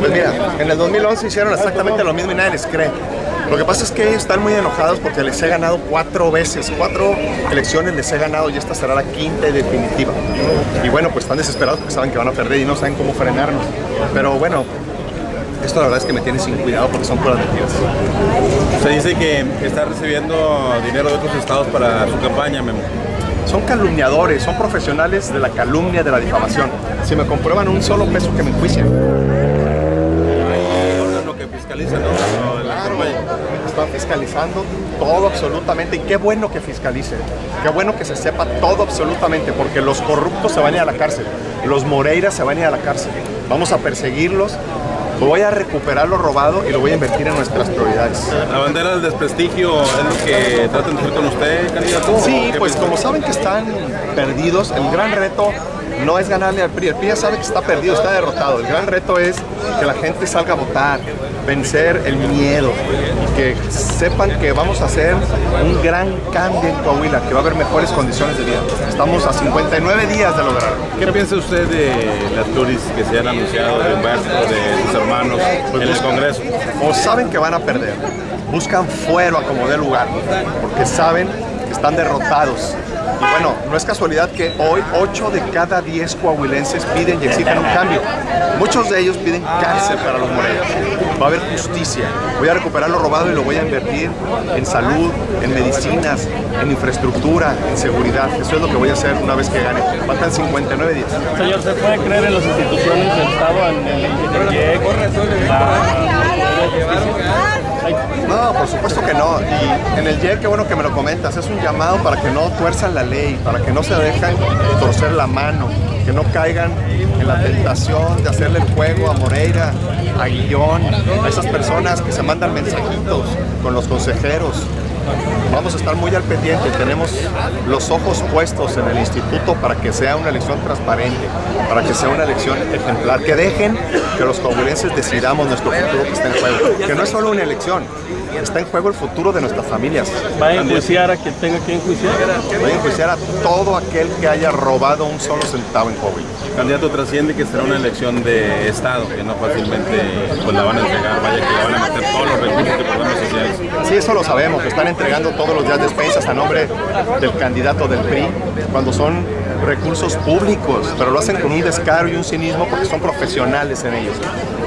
Pues mira, en el 2011 hicieron exactamente lo mismo y nadie les cree. Lo que pasa es que están muy enojados porque les he ganado cuatro veces, cuatro elecciones les he ganado y esta será la quinta y definitiva. Y bueno, pues están desesperados porque saben que van a perder y no saben cómo frenarnos. Pero bueno, esto la verdad es que me tiene sin cuidado porque son puras mentiras. Se dice que está recibiendo dinero de otros estados para su campaña, Memo. Son calumniadores, son profesionales de la calumnia, de la difamación. Si me comprueban un solo peso que me enjuician. Hay órgano que fiscaliza, ¿no? Están fiscalizando todo absolutamente y qué bueno que fiscalice, qué bueno que se sepa todo absolutamente porque los corruptos se van a ir a la cárcel, los Moreiras se van a ir a la cárcel, vamos a perseguirlos, voy a recuperar lo robado y lo voy a invertir en nuestras prioridades. La bandera del desprestigio es lo que tratan de hacer con usted, candidato. Sí, ¿Qué pues piensa? como saben que están perdidos, el gran reto no es ganarle al PRI, el PRI ya sabe que está perdido, está derrotado, el gran reto es que la gente salga a votar, vencer el miedo, y que sepan que vamos a hacer un gran cambio en Coahuila, que va a haber mejores condiciones de vida. Estamos a 59 días de lograrlo. ¿Qué piensa usted de las pluris que se han anunciado de Humberto, de sus hermanos en el Congreso? o saben que van a perder, buscan fuero a como dé lugar, porque saben que están derrotados. Y bueno, no es casualidad que hoy 8 de cada 10 coahuilenses piden y exigen un cambio. Muchos de ellos piden cárcel para los morenos. Va a haber justicia. Voy a recuperar lo robado y lo voy a invertir en salud, en medicinas, en infraestructura, en seguridad. Eso es lo que voy a hacer una vez que gane. Faltan 59 días. Señor, ¿se puede creer en las instituciones del Estado, en el, en No, por supuesto que no. Y en el YEC, qué bueno que me lo comentas, es un llamado para que no tuerzan la ley, para que no se dejen torcer la mano, que no caigan en la tentación de hacerle el juego a Moreira, a Guillón, a esas personas que se mandan mensajitos con los consejeros. Vamos a estar muy al pendiente, tenemos los ojos puestos en el instituto para que sea una elección transparente, para que sea una elección ejemplar, que dejen que los coahuilenses decidamos nuestro futuro que está en juego, que no es solo una elección, está en juego el futuro de nuestras familias. ¿Va a enjuiciar a quien tenga que enjuiciar? Voy a enjuiciar a todo aquel que haya robado un solo centavo en Coahuila. Candidato trasciende que será una elección de Estado, que no fácilmente pues, la van a entregar, vaya que le van a meter todos los recursos de programas sociales. Sí, eso lo sabemos, que están entregando todos los días despensas a nombre del candidato del PRI, cuando son recursos públicos, pero lo hacen con un descaro y un cinismo porque son profesionales en ellos.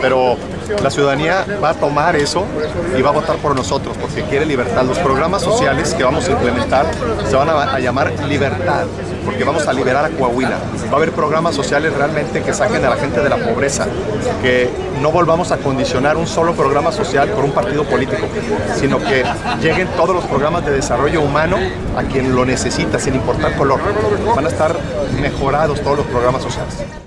Pero la ciudadanía va a tomar eso y va a votar por nosotros porque quiere libertad. Los programas sociales que vamos a implementar se van a, a llamar libertad porque vamos a liberar a Coahuila. Va a haber programas sociales realmente que saquen a la gente de la pobreza, que no volvamos a condicionar un solo programa social por un partido político, sino que lleguen todos los programas de desarrollo humano a quien lo necesita, sin importar color. Van a estar mejorados todos los programas sociales.